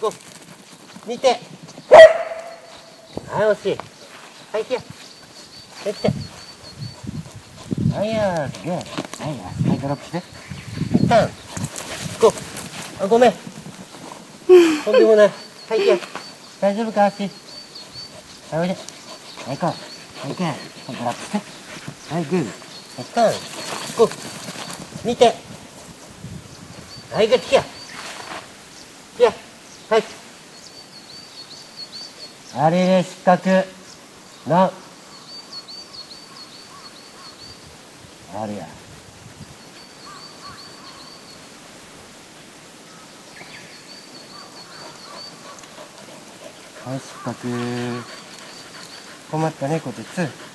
ゴー見て。はい惜しい。はい行け。行って。はいやすげえはいやはいドロップして。ターン。ゴーあごめん。とんでもない。はい行け。大丈夫か足。はいおいで。はい行こう。はい行け。はいドロップして。はいグー。はいタン。ゴー見て。はいが来やいやはい。あれで失格。な。あるや。はい失格。困ったねこてつ